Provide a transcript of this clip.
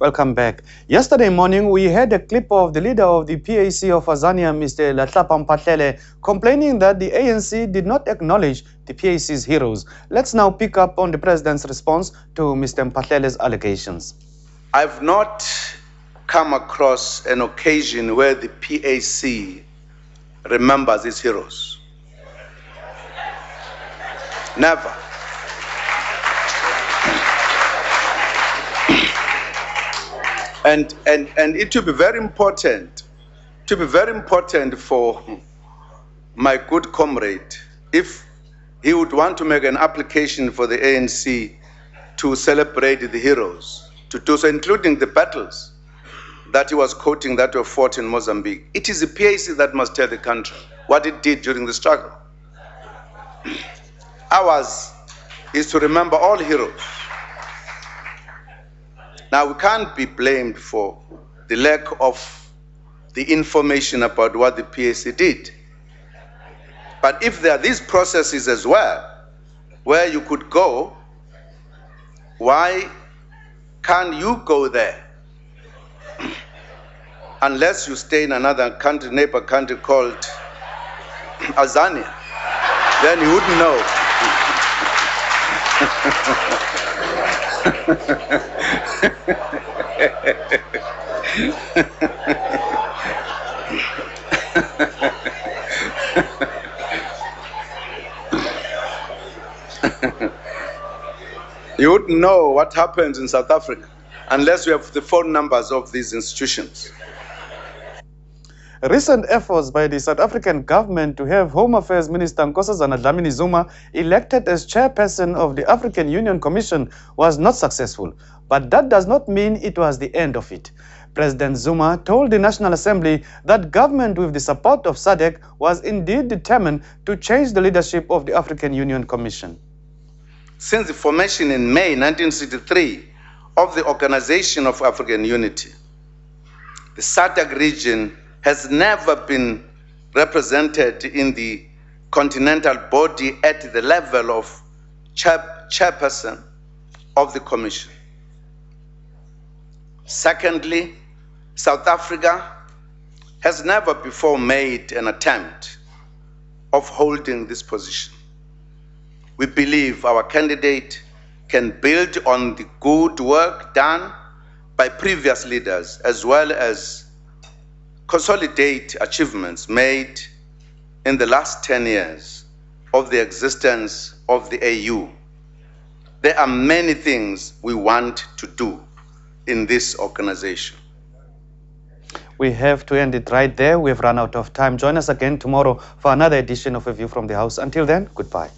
Welcome back. Yesterday morning, we heard a clip of the leader of the PAC of Azania, Mr. Letlapa Mphahlele, complaining that the ANC did not acknowledge the PAC's heroes. Let's now pick up on the president's response to Mr. Mphahlele's allegations. I've not come across an occasion where the PAC remembers its heroes. Never. And, and, and it will be very important, to be very important for my good comrade if he would want to make an application for the ANC to celebrate the heroes, to do so, including the battles that he was quoting that were fought in Mozambique. It is the PAC that must tell the country what it did during the struggle. Ours is to remember all heroes. Now, we can't be blamed for the lack of the information about what the PAC did. But if there are these processes as well, where you could go, why can't you go there? Unless you stay in another country, neighbor country called Azania, then you wouldn't know. you wouldn't know what happens in South Africa unless you have the phone numbers of these institutions. Recent efforts by the South African government to have Home Affairs Minister Nkosazana Dlamini Zuma elected as chairperson of the African Union Commission was not successful, but that does not mean it was the end of it. President Zuma told the National Assembly that government with the support of SADC was indeed determined to change the leadership of the African Union Commission. Since the formation in May 1963 of the Organization of African Unity, the SADC region has never been represented in the continental body at the level of chairperson of the commission. Secondly, South Africa has never before made an attempt of holding this position. We believe our candidate can build on the good work done by previous leaders as well as consolidate achievements made in the last 10 years of the existence of the AU. There are many things we want to do in this organization. We have to end it right there. We've run out of time. Join us again tomorrow for another edition of A View from the House. Until then, goodbye.